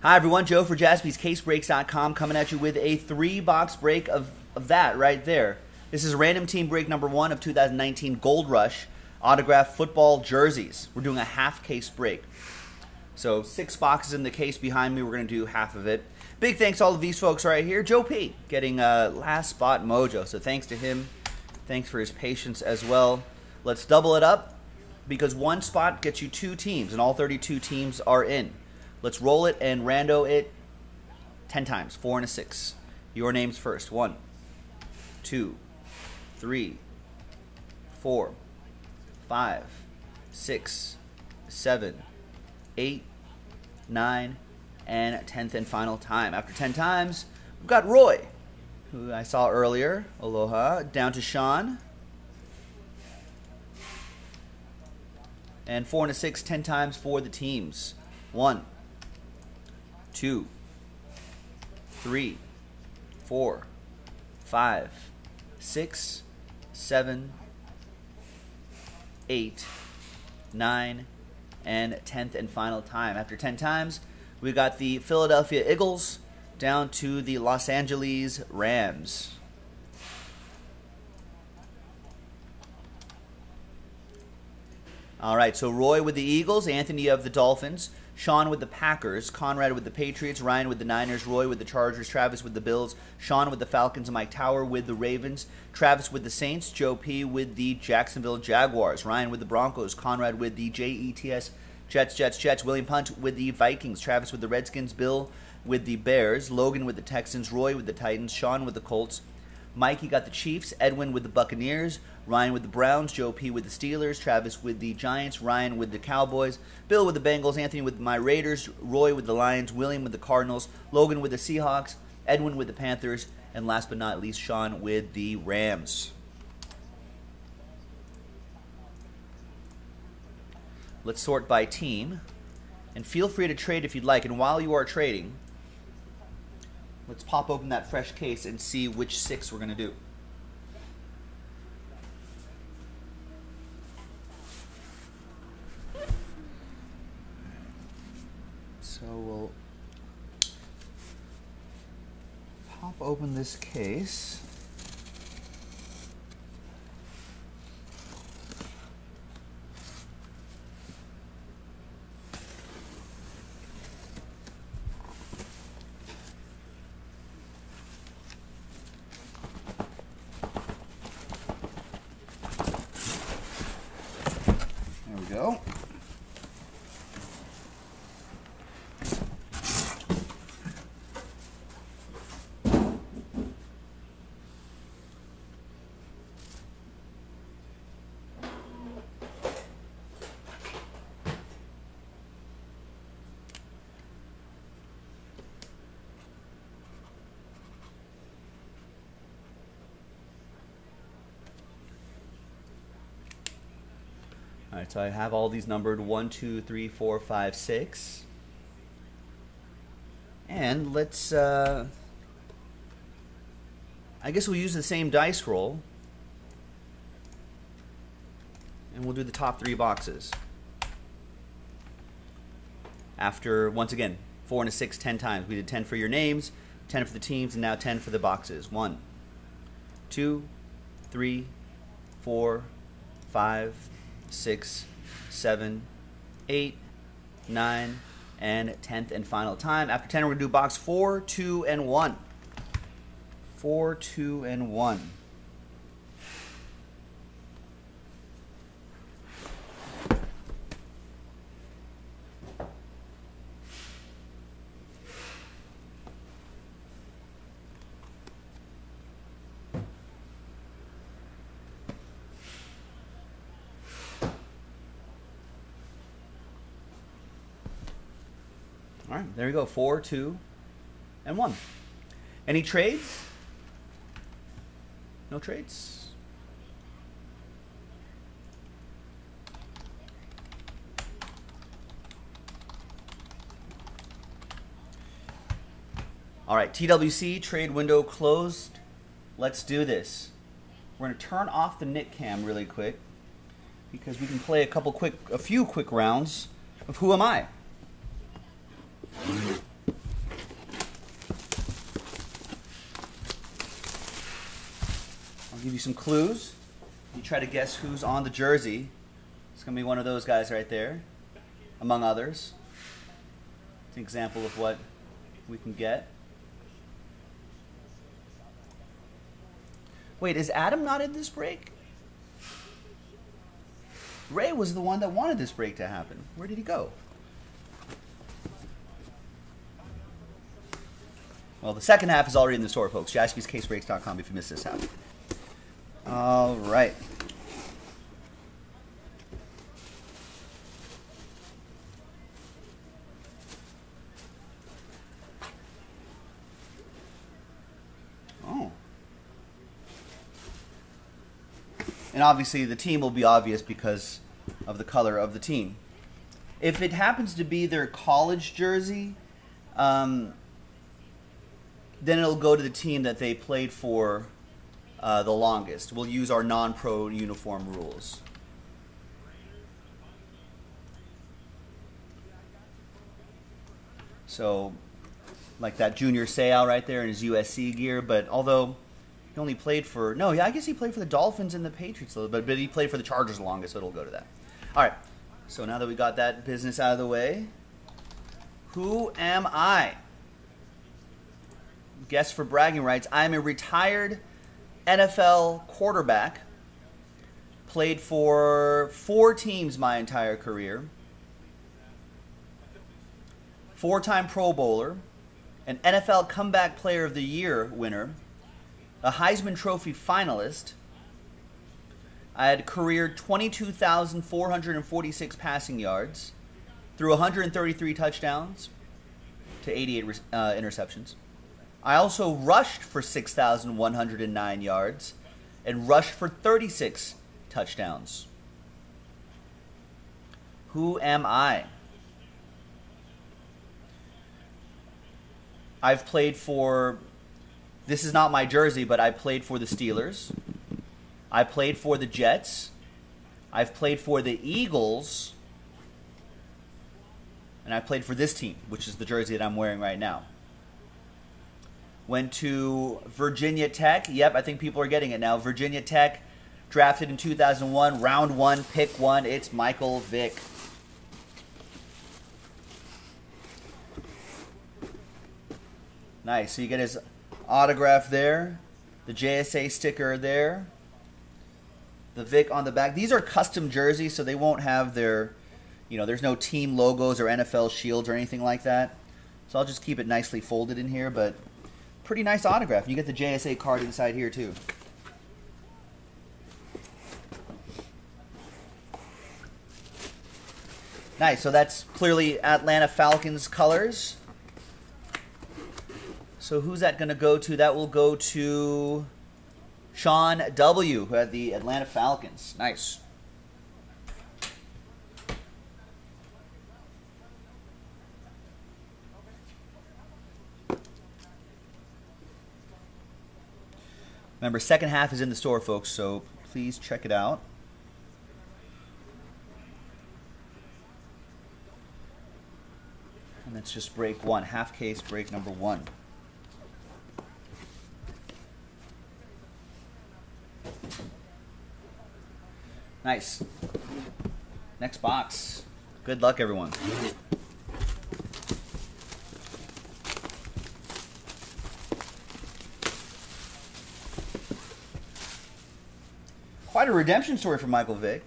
Hi, everyone. Joe for jaspyscasebreaks.com coming at you with a three box break of, of that right there. This is random team break number one of 2019 Gold Rush autographed football jerseys. We're doing a half case break. So, six boxes in the case behind me. We're going to do half of it. Big thanks to all of these folks right here. Joe P. getting uh, last spot mojo. So, thanks to him. Thanks for his patience as well. Let's double it up because one spot gets you two teams, and all 32 teams are in. Let's roll it and rando it 10 times, four and a six. Your names first. One, two, three, four, five, six, seven, eight, nine, and 10th and final time. After 10 times, we've got Roy, who I saw earlier. Aloha. Down to Sean. And four and a six, 10 times for the teams. One, two, three, four, five, six, seven, eight, nine, and tenth and final time. After ten times, we got the Philadelphia Eagles down to the Los Angeles Rams. All right, so Roy with the Eagles, Anthony of the Dolphins, Sean with the Packers, Conrad with the Patriots, Ryan with the Niners, Roy with the Chargers, Travis with the Bills, Sean with the Falcons, Mike Tower with the Ravens, Travis with the Saints, Joe P with the Jacksonville Jaguars, Ryan with the Broncos, Conrad with the JETS Jets, Jets, Jets, William Punt with the Vikings, Travis with the Redskins, Bill with the Bears, Logan with the Texans, Roy with the Titans, Sean with the Colts, Mikey got the Chiefs, Edwin with the Buccaneers, Ryan with the Browns, Joe P with the Steelers, Travis with the Giants, Ryan with the Cowboys, Bill with the Bengals, Anthony with my Raiders, Roy with the Lions, William with the Cardinals, Logan with the Seahawks, Edwin with the Panthers, and last but not least, Sean with the Rams. Let's sort by team. And feel free to trade if you'd like. And while you are trading, Let's pop open that fresh case and see which six we're going to do. So we'll pop open this case. All right, so I have all these numbered one, two, three, four, five, six. And let's, uh, I guess we'll use the same dice roll. And we'll do the top three boxes. After, once again, four and a six, ten times. We did 10 for your names, 10 for the teams, and now 10 for the boxes. One, two, three, four, five, six, seven, eight, nine, and 10th and final time. After 10, we're going to do box four, two, and one. Four, two, and one. All right, there we go. Four, two, and one. Any trades? No trades? All right, TWC trade window closed. Let's do this. We're going to turn off the Nick cam really quick because we can play a couple quick, a few quick rounds of Who Am I? You some clues. You try to guess who's on the jersey. It's going to be one of those guys right there, among others. It's an example of what we can get. Wait, is Adam not in this break? Ray was the one that wanted this break to happen. Where did he go? Well, the second half is already in the store, folks. JaspysCaseBreaks.com if you missed this half. All right. Oh. And obviously, the team will be obvious because of the color of the team. If it happens to be their college jersey, um, then it'll go to the team that they played for uh, the longest. We'll use our non-pro uniform rules. So, like that Junior Seau right there in his USC gear. But although he only played for no, yeah, I guess he played for the Dolphins and the Patriots a little bit, but he played for the Chargers the longest, so it'll go to that. All right. So now that we got that business out of the way, who am I? Guess for bragging rights. I'm a retired NFL quarterback. Played for four teams my entire career. Four time Pro Bowler. An NFL Comeback Player of the Year winner. A Heisman Trophy finalist. I had career 22,446 passing yards through 133 touchdowns to 88 uh, interceptions. I also rushed for 6,109 yards and rushed for 36 touchdowns. Who am I? I've played for, this is not my jersey, but I played for the Steelers. I played for the Jets. I've played for the Eagles. And I played for this team, which is the jersey that I'm wearing right now. Went to Virginia Tech. Yep, I think people are getting it now. Virginia Tech, drafted in 2001, round one, pick one. It's Michael Vick. Nice. So you get his autograph there, the JSA sticker there, the Vick on the back. These are custom jerseys, so they won't have their, you know, there's no team logos or NFL shields or anything like that. So I'll just keep it nicely folded in here, but pretty nice autograph. You get the JSA card inside here too. Nice. So that's clearly Atlanta Falcons colors. So who's that going to go to? That will go to Sean W., who had the Atlanta Falcons. Nice. Remember, second half is in the store, folks, so please check it out. And that's just break one, half case break number one. Nice. Next box. Good luck, everyone. Quite a redemption story for Michael Vick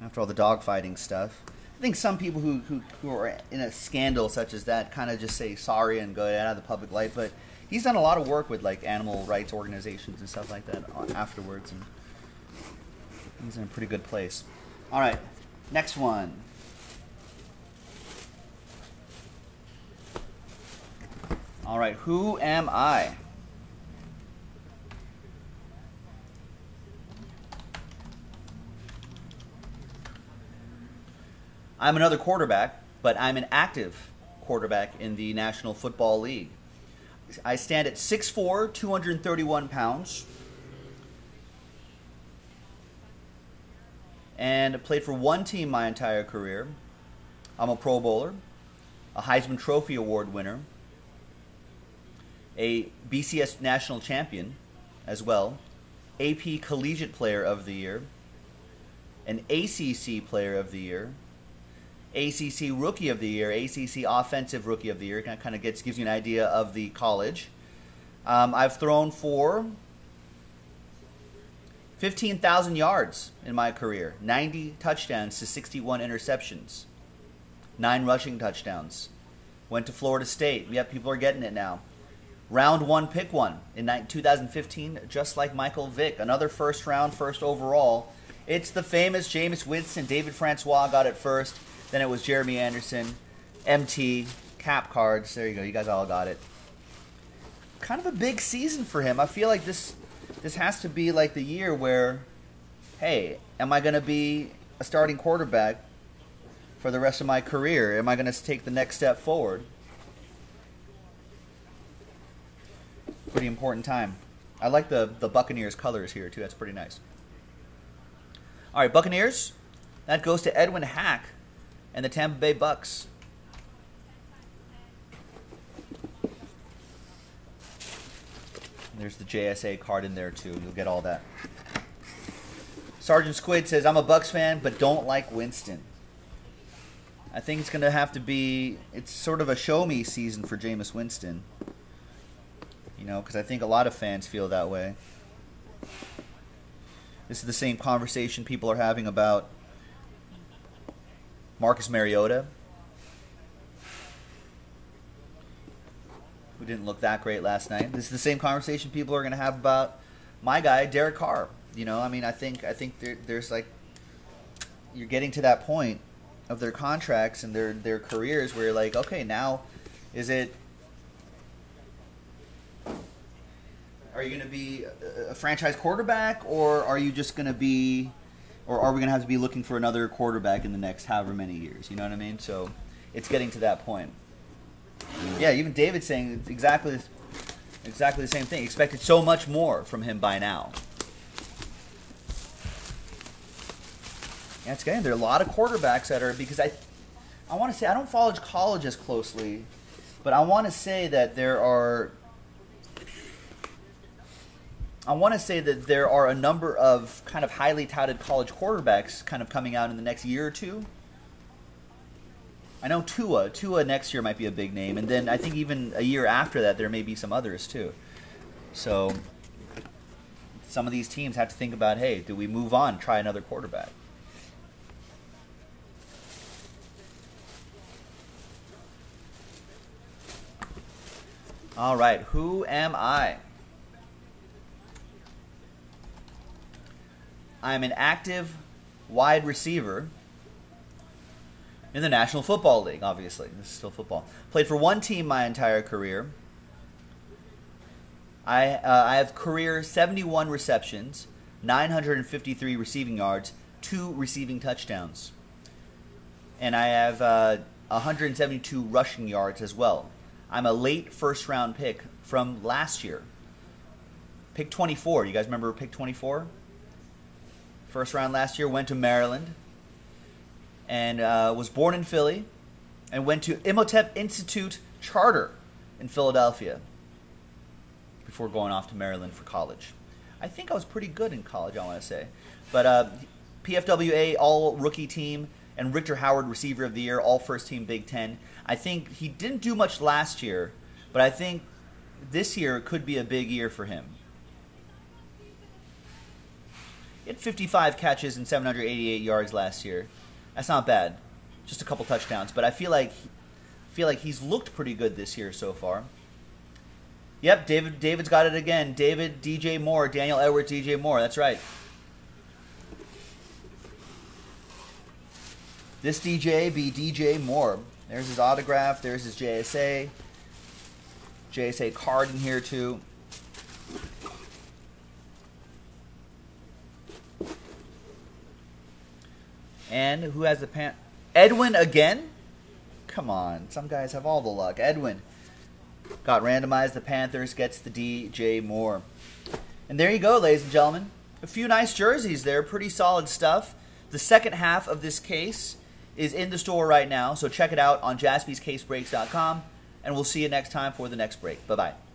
after all the dogfighting stuff. I think some people who, who, who are in a scandal such as that kind of just say sorry and go out of the public light, but he's done a lot of work with like animal rights organizations and stuff like that uh, afterwards, and he's in a pretty good place. All right, next one. All right, who am I? I'm another quarterback, but I'm an active quarterback in the National Football League. I stand at 6'4, 231 pounds. And played for one team my entire career. I'm a Pro Bowler, a Heisman Trophy Award winner, a BCS National Champion as well, AP Collegiate Player of the Year, an ACC Player of the Year, ACC Rookie of the Year, ACC Offensive Rookie of the Year. Kind of gets gives you an idea of the college. Um, I've thrown for 15,000 yards in my career, 90 touchdowns to 61 interceptions, nine rushing touchdowns. Went to Florida State. Yep, people are getting it now. Round one, pick one in 2015, just like Michael Vick. Another first round, first overall. It's the famous Jameis Winston. David Francois got it first. Then it was Jeremy Anderson, MT, cap cards. There you go. You guys all got it. Kind of a big season for him. I feel like this this has to be like the year where, hey, am I going to be a starting quarterback for the rest of my career? Am I going to take the next step forward? Pretty important time. I like the, the Buccaneers colors here, too. That's pretty nice. All right, Buccaneers. That goes to Edwin Hack and the Tampa Bay Bucks. There's the JSA card in there too. You'll get all that. Sergeant Squid says, I'm a Bucks fan, but don't like Winston. I think it's going to have to be, it's sort of a show me season for Jameis Winston. You know, because I think a lot of fans feel that way. This is the same conversation people are having about Marcus Mariota. Who didn't look that great last night. This is the same conversation people are going to have about my guy, Derek Carr. You know, I mean, I think I think there, there's like you're getting to that point of their contracts and their their careers where you're like, okay, now is it are you going to be a, a franchise quarterback or are you just going to be or are we going to have to be looking for another quarterback in the next however many years? You know what I mean? So it's getting to that point. Yeah, even David saying exactly exactly the same thing. Expected so much more from him by now. Yeah, it's getting there. Are a lot of quarterbacks that are because I I want to say I don't follow college as closely, but I want to say that there are I want to say that there are a number of kind of highly touted college quarterbacks kind of coming out in the next year or two. I know Tua. Tua next year might be a big name, and then I think even a year after that, there may be some others too. So some of these teams have to think about, hey, do we move on, try another quarterback? All right, who am I? I'm an active wide receiver in the National Football League, obviously. This is still football. Played for one team my entire career. I, uh, I have career 71 receptions, 953 receiving yards, two receiving touchdowns. And I have uh, 172 rushing yards as well. I'm a late first round pick from last year. Pick 24. You guys remember pick 24? First round last year, went to Maryland and uh, was born in Philly and went to Imhotep Institute Charter in Philadelphia before going off to Maryland for college. I think I was pretty good in college, I want to say. But uh, PFWA All Rookie Team and Richter Howard Receiver of the Year, All First Team Big Ten. I think he didn't do much last year, but I think this year could be a big year for him. He had 55 catches and 788 yards last year. That's not bad. Just a couple touchdowns, but I feel like feel like he's looked pretty good this year so far. Yep, David David's got it again. David DJ Moore, Daniel Edwards DJ Moore. That's right. This DJ be DJ Moore. There's his autograph. There's his JSA. JSA card in here too. And who has the pan? Edwin again? Come on. Some guys have all the luck. Edwin got randomized. The Panthers gets the DJ Moore. And there you go, ladies and gentlemen. A few nice jerseys there. Pretty solid stuff. The second half of this case is in the store right now. So check it out on jaspyscasebreaks.com. And we'll see you next time for the next break. Bye bye.